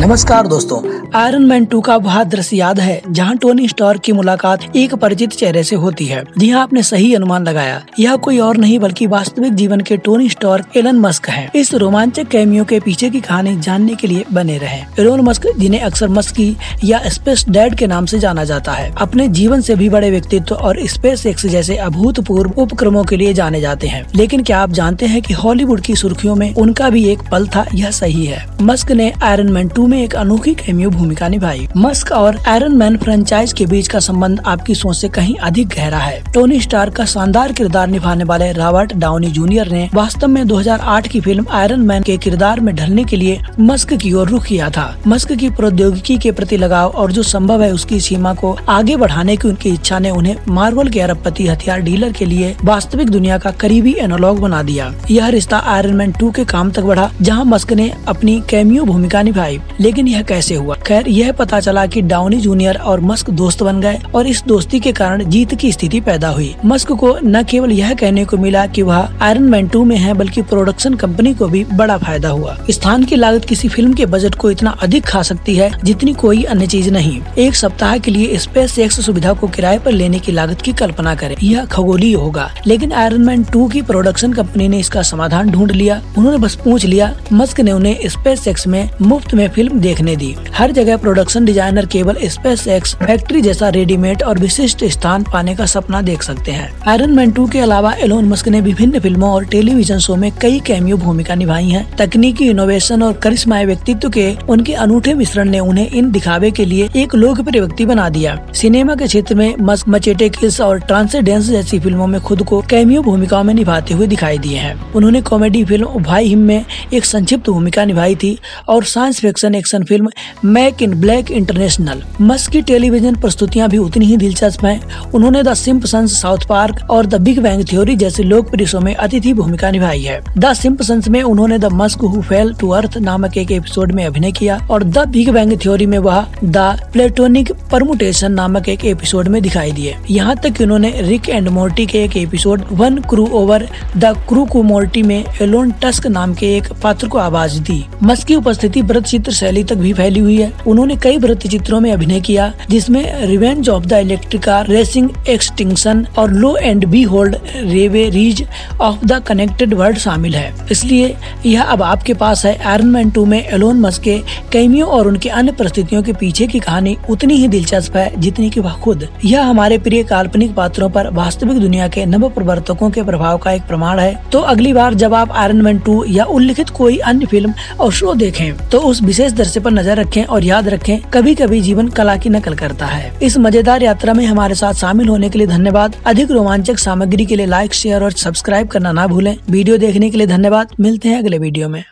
नमस्कार दोस्तों। Iron man to का वह दृश्य याद है, जहाँ टोनी स्टार की मुलाकात एक परिचित चेहरे से होती है। जी आपने सही अनुमान लगाया। यह कोई और नहीं, बल्कि वास्तविक जीवन के टोनी स्टार एलन मस्क हैं। इस रोमांचक कैमियो के पीछे की कहानी जानने के लिए बने रहे। एलोन मस्क जिन्हें अक्सर मस्की या स्पेस डैड के नाम से जाना जाता है, अपने जीवन से भी बड़े व्यक्तित्व और स्पेस एक्स जैसे अभूतपूर्व उपक्रमों के लिए जाने जाते हैं। लेकिन क्या आप जानते हैं की हॉलीवुड की सुर्खियों में उनका भी एक पल था, यह सही है। मस्क ने आयरन मैन टू में एक अनोखी कैमियो भूमिका निभाई। मस्क और आयरन मैन फ्रेंचाइज के बीच का संबंध आपकी सोच से कहीं अधिक गहरा है। टोनी स्टार का शानदार किरदार निभाने वाले रॉबर्ट डाउनी जूनियर ने वास्तव में 2008 की फ़िल्म आयरन मैन के किरदार में ढलने के लिए मस्क की ओर रुख किया था। मस्क की प्रौद्योगिकी के प्रति लगाव और जो संभव है उसकी सीमा को आगे बढ़ाने की उनकी इच्छा ने उन्हें मार्वल के अरबपति हथियार डीलर के लिए वास्तविक दुनिया का करीबी एनोलॉग बना दिया। यह रिश्ता आयरन मैन टू के काम तक बढ़ा, जहाँ मस्क ने अपनी कैमियो भूमिका निभाई। लेकिन यह कैसे हुआ? खैर, यह पता चला कि डाउनी जूनियर और मस्क दोस्त बन गए और इस दोस्ती के कारण जीत की स्थिति पैदा हुई। मस्क को न केवल यह कहने को मिला कि वह आयरन मैन टू में है, बल्कि प्रोडक्शन कंपनी को भी बड़ा फ़ायदा हुआ। स्थान की लागत किसी फ़िल्म के बजट को इतना अधिक खा सकती है जितनी कोई अन्य चीज़ नहीं। एक सप्ताह के लिए स्पेस एक्स सुविधा को किराए पर लेने की लागत की कल्पना करें। यह खगोलीय होगा। लेकिन आयरन मैन टू की प्रोडक्शन कंपनी ने इसका समाधान ढूंढ लिया। उन्होंने बस पूछ लिया। मस्क ने उन्हें स्पेस एक्स में मुफ़्त में फ़िल्म देखने दी। हर जगह प्रोडक्शन डिज़ाइनर केवल स्पेस एक्स फैक्ट्री जैसा रेडीमेड और विशिष्ट स्थान पाने का सपना देख सकते हैं। आयरन मैन टू के अलावा एलोन मस्क ने विभिन्न फ़िल्मों और टेलीविज़न शो में कई कैमियो भूमिका निभाई है। तकनीकी इनोवेशन और करिश्माई व्यक्तित्व के उनके अनूठे मिश्रण ने उन्हें इन दिखावे के लिए एक लोकप्रिय व्यक्ति बना दिया। सिनेमा के क्षेत्र में मस्क मचेटे किस और ट्रांसेडेंस जैसी फ़िल्मों में खुद को कैमियो भूमिकाओं में निभाते हुए दिखाई दिए हैं। उन्होंने कॉमेडी फ़िल्म भाई हिम में एक संक्षिप्त भूमिका निभाई थी और science fiction action film Men in Black International Musk की टेलीविज़न प्रस्तुतियाँ भी उतनी ही दिलचस्प हैं। उन्होंने द सिंपसंस साउथ पार्क और द बिग बैंग थ्योरी जैसे लोकप्रिय शो में अतिथि भूमिका निभाई है। द सिंपसंस में उन्होंने the Musk who fell to Earth नामक एक एपिसोड में अभिनय किया और द बिग बैंग थ्योरी में वह द प्लेटोनिक परमुटेशन नामक एक एपिसोड में दिखाई दिए। यहाँ तक उन्होंने रिक एंड मोर्टी के एक episode one crew over the crew को मोर्टी में एलोन टस्क नाम के एक पात्र को आवाज़ दी। मस्क की उपस्थिति व्रत चित्र शैली तक भी फैली हुई है। उन्होंने कई वृत्त चित्रों में अभिनय किया, जिसमें Revenge of the Electric Car Racing Extinction और Lo and Behold Reveries of the Connected World शामिल है। इसलिए यह अब आपके पास है आयरन मैन टू में एलोन मस्क के कैमियो और उनके अन्य परिस्थितियों के पीछे की कहानी उतनी ही दिलचस्प है, जितनी की वह खुद। यह हमारे प्रिय काल्पनिक पात्रों पर वास्तविक दुनिया के नव प्रवर्तकों के प्रभाव का एक प्रमाण है। तो अगली बार जब आप आयरन मैन टू या उल्लिखित कोई अन्य फ़िल्म और शो देखें तो उस विशेष दृश्य पर नज़र रखें और याद रखें कभी कभी जीवन कला की नकल करता है। इस मज़ेदार यात्रा में हमारे साथ शामिल होने के लिए धन्यवाद। अधिक रोमांचक सामग्री के लिए लाइक शेयर और सब्सक्राइब करना ना भूलें। वीडियो देखने के लिए धन्यवाद। मिलते हैं अगले वीडियो में।